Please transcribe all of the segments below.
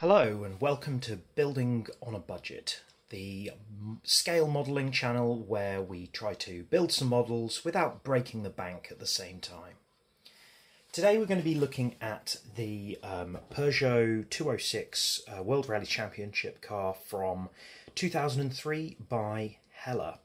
Hello and welcome to Building on a Budget, the scale modelling channel where we try to build some models without breaking the bank at the same time. Today we're going to be looking at the um, Peugeot 206 uh, World Rally Championship car from 2003 by Heller.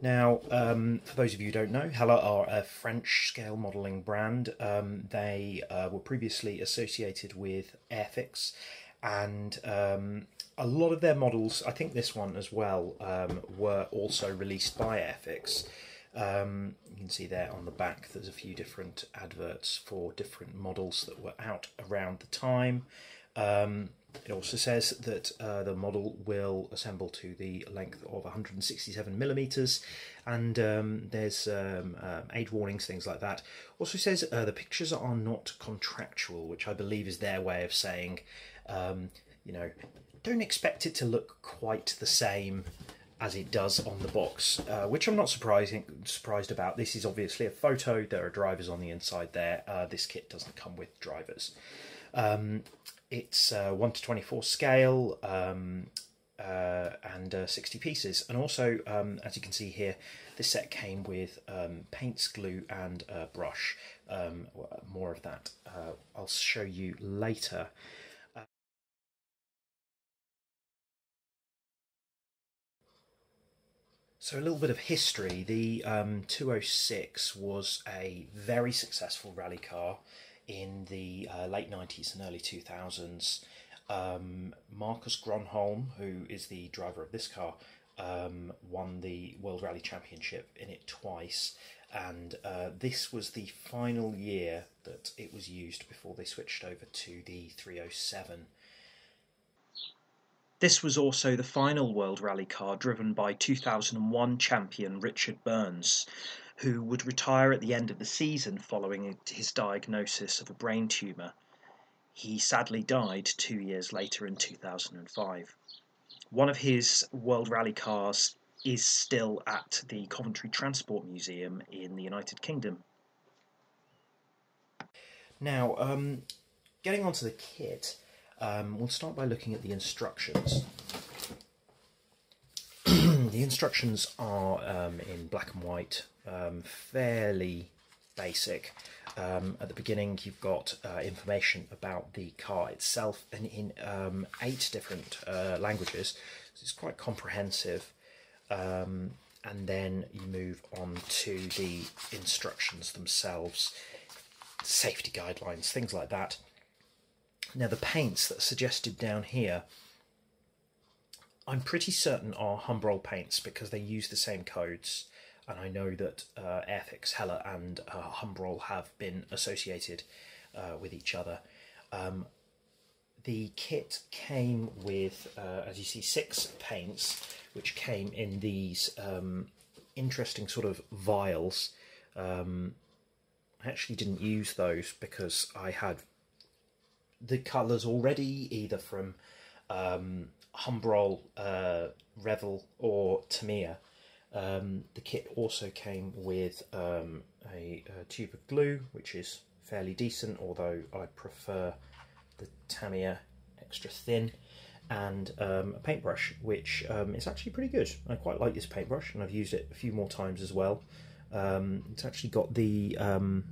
Now, um, for those of you who don't know, Heller are a French scale modelling brand. Um, they uh, were previously associated with Airfix, and um, a lot of their models, I think this one as well, um, were also released by Airfix. Um, you can see there on the back there's a few different adverts for different models that were out around the time. Um, it also says that uh, the model will assemble to the length of 167 millimeters, and um, there's uh, age warnings, things like that. Also says uh, the pictures are not contractual, which I believe is their way of saying, um, you know, don't expect it to look quite the same as it does on the box, uh, which I'm not surprising surprised about. This is obviously a photo. There are drivers on the inside there. Uh, this kit doesn't come with drivers. Um, it's uh, 1 to 24 scale um, uh, and uh, 60 pieces. And also, um, as you can see here, this set came with um, paints, glue, and brush. Um, more of that uh, I'll show you later. So a little bit of history. The um, 206 was a very successful rally car in the uh, late 90s and early 2000s. Um, Marcus Gronholm, who is the driver of this car, um, won the World Rally Championship in it twice, and uh, this was the final year that it was used before they switched over to the 307. This was also the final World Rally car driven by 2001 champion Richard Burns, who would retire at the end of the season following his diagnosis of a brain tumour. He sadly died two years later in 2005. One of his World Rally cars is still at the Coventry Transport Museum in the United Kingdom. Now, um, getting onto the kit, um, we'll start by looking at the instructions. the instructions are um, in black and white, um, fairly basic. Um, at the beginning, you've got uh, information about the car itself and in um, eight different uh, languages. So it's quite comprehensive. Um, and then you move on to the instructions themselves, safety guidelines, things like that. Now, the paints that are suggested down here I'm pretty certain are Humbrol paints because they use the same codes, and I know that uh, Airfix, Heller, and uh, Humbrol have been associated uh, with each other. Um, the kit came with, uh, as you see, six paints, which came in these um, interesting sort of vials. Um, I actually didn't use those because I had the colours already, either from um, Humbrol, uh, Revell, or Tamiya. Um, the kit also came with um, a, a, tube of glue, which is fairly decent, although I prefer the Tamiya extra thin, and um, a paintbrush, which um, is actually pretty good. I quite like this paintbrush, and I've used it a few more times as well. Um, it's actually got the um,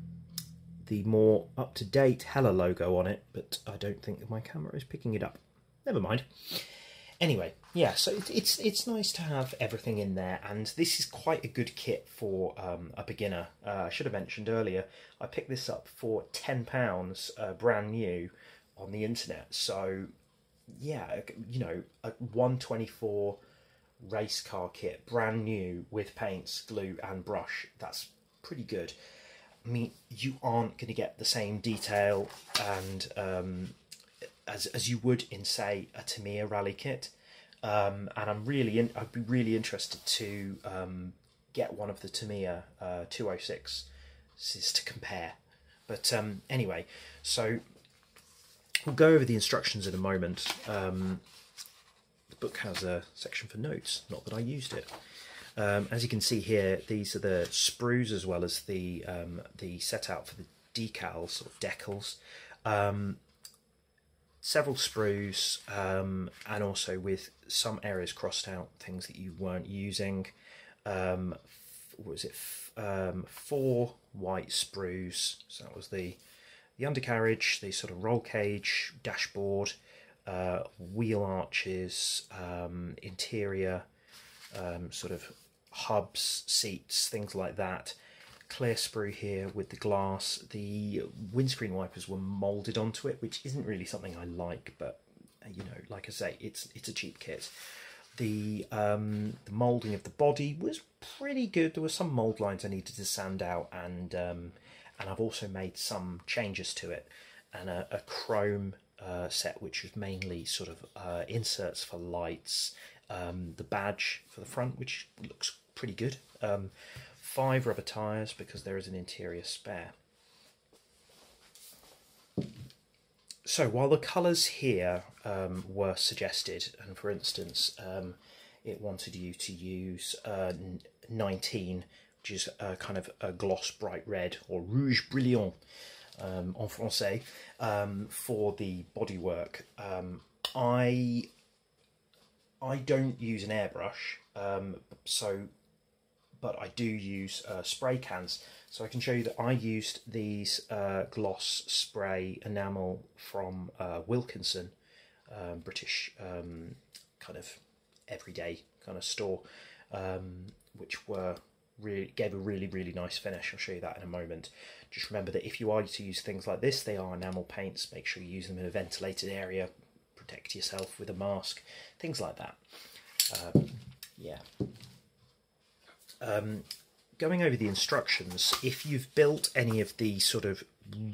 the more up to date Heller logo on it, but I don't think my camera is picking it up. Never mind. Anyway, yeah, so it's it's nice to have everything in there, and this is quite a good kit for um, a beginner. Uh, I should have mentioned earlier, I picked this up for ten pounds, uh, brand new, on the internet. So, yeah, you know, a one twenty four race car kit, brand new with paints, glue, and brush. That's pretty good. I mean, you aren't going to get the same detail and um, as as you would in say a Tamiya rally kit. Um, and I'm really in, I'd be really interested to um, get one of the Tamiya uh, 206 to compare. But um, anyway, so we'll go over the instructions in a moment. Um, the book has a section for notes, not that I used it. Um, as you can see here, these are the sprues as well as the um, the set out for the decals or decals. Um, several sprues, um, and also with some areas crossed out, things that you weren't using. Um, what was it? Um, four white sprues. So that was the the undercarriage, the sort of roll cage, dashboard, uh, wheel arches, um, interior, um, sort of hubs, seats, things like that. Clear sprue here with the glass. The windscreen wipers were moulded onto it, which isn't really something I like, but uh, you know, like I say, it's it's a cheap kit. The um, the moulding of the body was pretty good. There were some mould lines I needed to sand out, and um, and I've also made some changes to it, and a, a chrome uh, set which was mainly sort of uh, inserts for lights, um, the badge for the front which looks pretty good, um, five rubber tyres because there is an interior spare. So while the colours here um, were suggested, and for instance, um, it wanted you to use uh, 19, which is a kind of a gloss bright red or rouge brilliant um, en français um, for the bodywork. Um, I I don't use an airbrush, um, so but I do use uh, spray cans. So I can show you that I used these uh, gloss spray enamel from uh, Wilkinson, um, British um, kind of everyday kind of store, um, which were really gave a really really nice finish. I'll show you that in a moment. Just remember that if you are to use things like this, they are enamel paints. Make sure you use them in a ventilated area. Protect yourself with a mask, things like that. Um, yeah. Um, going over the instructions, if you've built any of the sort of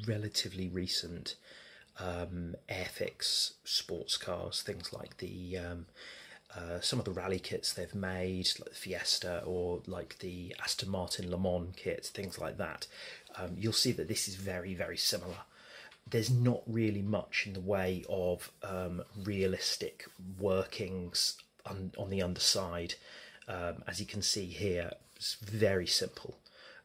relatively recent um, Airfix sports cars, things like the um, uh, some of the rally kits they've made, like the Fiesta or like the Aston Martin Le Mans kit, things like that, um, you'll see that this is very, very similar. There's not really much in the way of um, realistic workings on, on the underside. Um, as you can see here, it's very simple.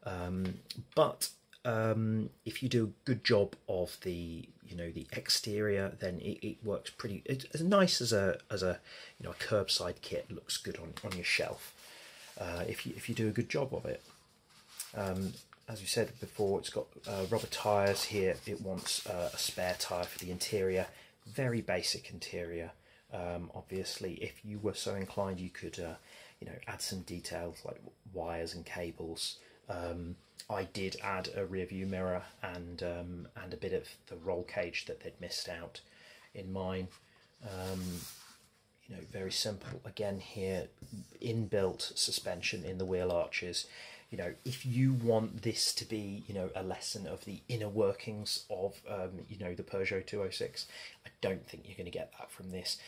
Um, but um, if you do a good job of the you know the exterior, then it, it works pretty. It's as nice as a as a you know a curbside kit looks good on on your shelf. Uh, if you if you do a good job of it. Um, as we said before, it's got uh, rubber tyres here. It wants uh, a spare tyre for the interior. Very basic interior. Um, obviously, if you were so inclined, you could, uh, you know, add some details like wires and cables. Um, I did add a rear view mirror and um, and a bit of the roll cage that they'd missed out in mine. Um, you know, very simple. Again, here inbuilt suspension in the wheel arches. You know, if you want this to be, you know, a lesson of the inner workings of, um, you know, the Peugeot 206, I don't think you're going to get that from this.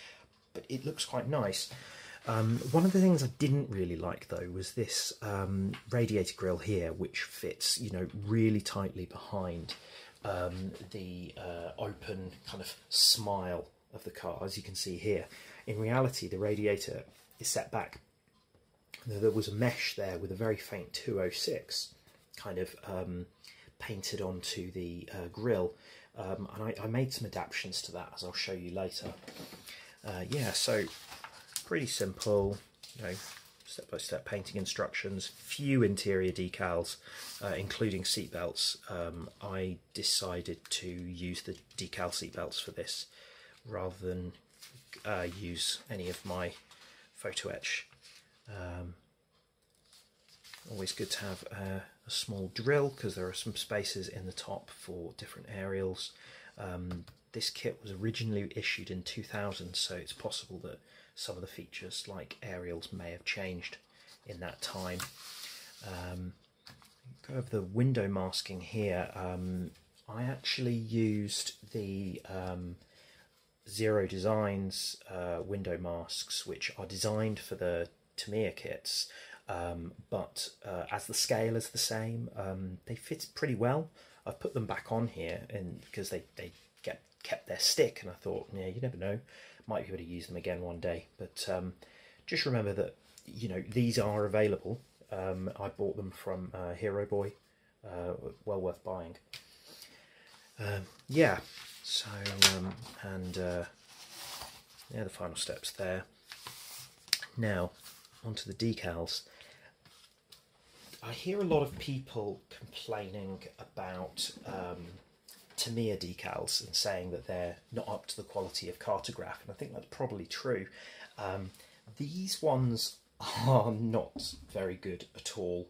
But it looks quite nice. Um, one of the things I didn't really like though was this um, radiator grill here, which fits, you know, really tightly behind um, the uh, open kind of smile of the car, as you can see here. In reality, the radiator is set back. There was a mesh there with a very faint 206 kind of um, painted onto the uh, grill, um, and I, I, made some adaptations to that, as I'll show you later. Uh, yeah, so pretty simple, you know, step-by-step painting instructions, few interior decals, uh, including seatbelts. Um, I decided to use the decal seatbelts for this rather than uh, use any of my photo etch. Um, always good to have a, a small drill because there are some spaces in the top for different aerials. Um, this kit was originally issued in 2000, so it's possible that some of the features like aerials may have changed in that time. Um, go over the window masking here. Um, I actually used the um, Zero Designs uh, window masks, which are designed for the Tamiya kits, um, but uh, as the scale is the same, um, they fit pretty well. I've put them back on here and because they, they get kept their stick, and I thought, yeah, you never know might be able to use them again one day. But um, just remember that you know these are available. Um, I bought them from uh, Hiroboy, uh, well worth buying. Um, yeah, So, um, and uh, yeah, the final steps there. Now, onto the decals. I hear a lot of people complaining about um, Tamiya decals and saying that they're not up to the quality of Cartograf, and I think that's probably true. Um, these ones are not very good at all.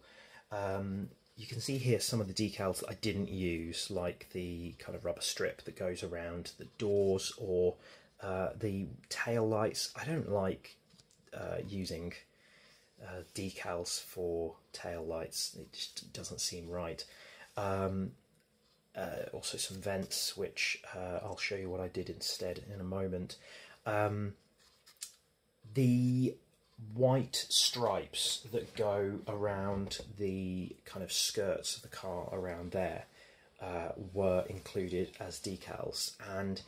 Um, you can see here some of the decals that I didn't use, like the kind of rubber strip that goes around the doors or uh, the tail lights. I don't like uh, using uh, decals for tail lights. It just doesn't seem right. Um, uh, also some vents, which uh, I'll show you what I did instead in a moment. Um, the white stripes that go around the kind of skirts of the car around there uh, were included as decals and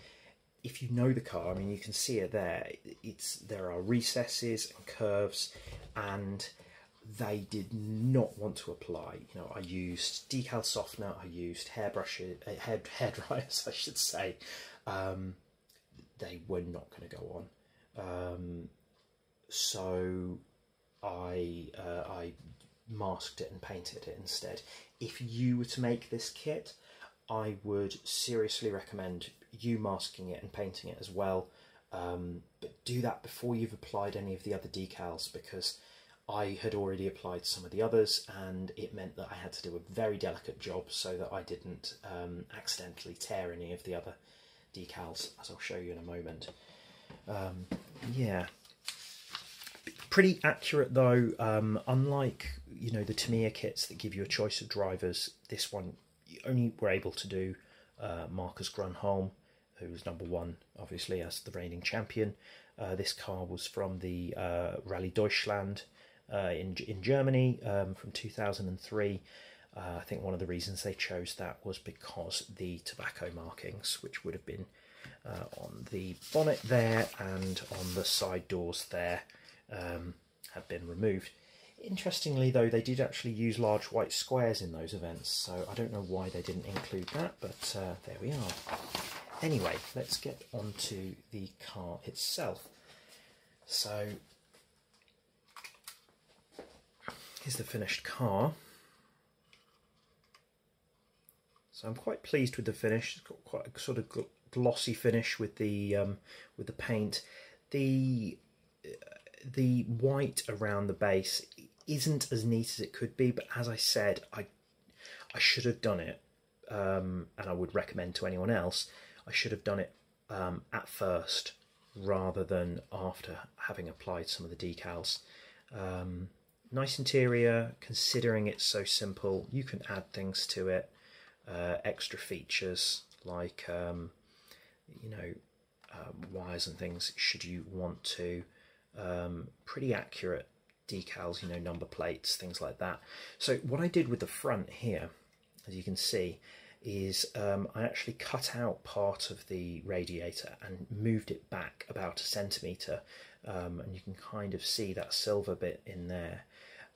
if you know the car I mean you can see it there it's there are recesses and curves and they did not want to apply you know I used decal softener I used hairbrushes uh, hair, hair dryers I should say um, they were not going to go on um, so I uh, I masked it and painted it instead. If you were to make this kit, I would seriously recommend you masking it and painting it as well. Um, but do that before you've applied any of the other decals because I had already applied some of the others and it meant that I had to do a very delicate job so that I didn't um, accidentally tear any of the other decals, as I'll show you in a moment. Um, yeah, pretty accurate though. Um, unlike you know the Tamiya kits that give you a choice of drivers, this one you only were able to do uh, Marcus Grönholm, who was number one, obviously as the reigning champion. Uh, this car was from the uh, Rally Deutschland uh, in in Germany um, from 2003. Uh, I think one of the reasons they chose that was because the tobacco markings, which would have been uh, on the bonnet there and on the side doors there, um, have been removed. Interestingly, though, they did actually use large white squares in those events, so I don't know why they didn't include that, but uh, there we are. Anyway, let's get on to the car itself. So, here's the finished car. So I'm quite pleased with the finish. It's got quite a sort of glossy finish with the um, with the paint. The the white around the base isn't as neat as it could be, but as I said, I I should have done it, um, and I would recommend to anyone else. I should have done it um, at first rather than after having applied some of the decals. Um, nice interior, considering it's so simple. You can add things to it, uh, extra features like um, you know uh, wires and things. Should you want to? um, pretty accurate decals, you know, number plates, things like that. So what I did with the front here, as you can see, is um, I actually cut out part of the radiator and moved it back about a centimetre um, and you can kind of see that silver bit in there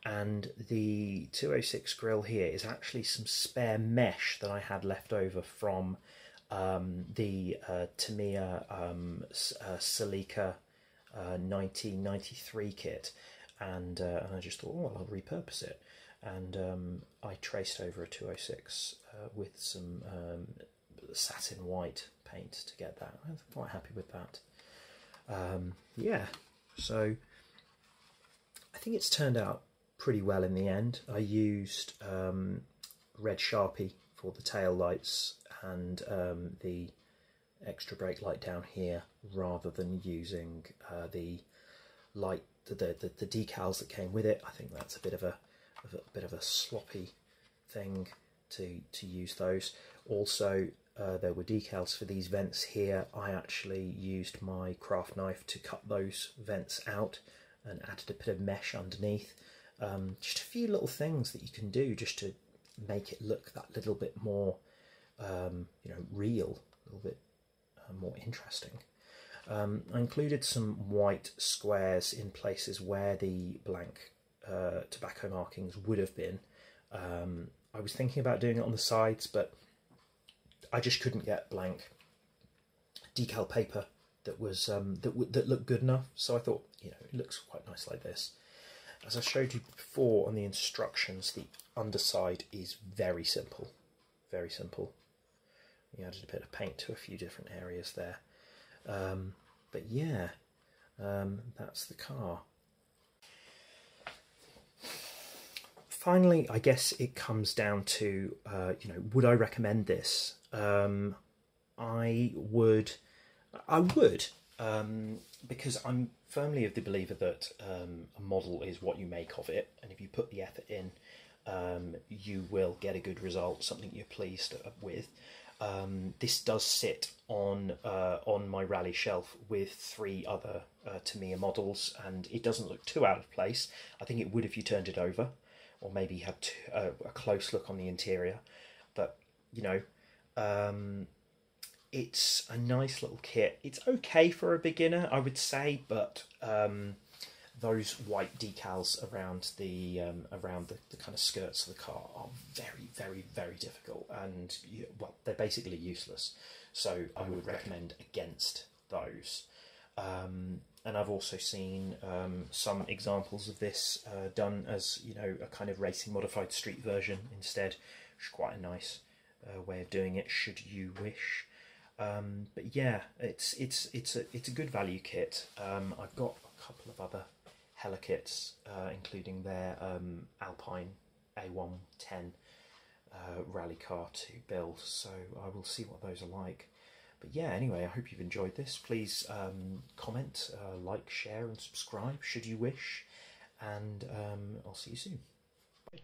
and the 206 grill here is actually some spare mesh that I had left over from um, the uh, Tamiya um, uh, Celica 1993 uh, kit, and, uh, and I just thought, oh, well, I'll repurpose it. And um, I traced over a 206 uh, with some um, satin white paint to get that. I'm quite happy with that. Um, yeah, so I think it's turned out pretty well in the end. I used um, red Sharpie for the tail lights and um, the extra brake light down here rather than using uh, the light the, the, the decals that came with it. I think that's a bit of a, a bit of a sloppy thing to to use those. Also, uh, there were decals for these vents here. I actually used my craft knife to cut those vents out and added a bit of mesh underneath. Um, just a few little things that you can do just to make it look that little bit more, um, you know, real, a little bit uh, more interesting. Um, I included some white squares in places where the blank uh, tobacco markings would have been. Um, I was thinking about doing it on the sides, but I just couldn't get blank decal paper that was um, that that looked good enough. So I thought, you know, it looks quite nice like this. As I showed you before on the instructions, the underside is very simple, very simple. We added a bit of paint to a few different areas there, um, but yeah, um, that's the car. Finally, I guess it comes down to, uh, you know, would I recommend this? Um, I would, I would, um, because I'm firmly of the believer that um, a model is what you make of it, and if you put the effort in, um, you will get a good result, something you're pleased with. Um, this does sit on uh, on my rally shelf with three other uh, Tamiya models, and it doesn't look too out of place. I think it would if you turned it over, or maybe had uh, a close look on the interior. But you know, um, it's a nice little kit. It's okay for a beginner, I would say, but um, those white decals around the um, around the, the, kind of skirts of the car are very, very, very difficult, and well, they're basically useless. So I would recommend against those. Um, and I've also seen um, some examples of this uh, done as you know a kind of racing modified street version instead, which is quite a nice uh, way of doing it. Should you wish. Um, but yeah, it's it's it's a it's a good value kit. Um, I've got a couple of other Heller kits, uh, including their um, Alpine A110 uh, rally car to build. So I will see what those are like. But yeah, anyway, I hope you've enjoyed this. Please um, comment, uh, like, share, and subscribe should you wish. And um, I'll see you soon. Bye.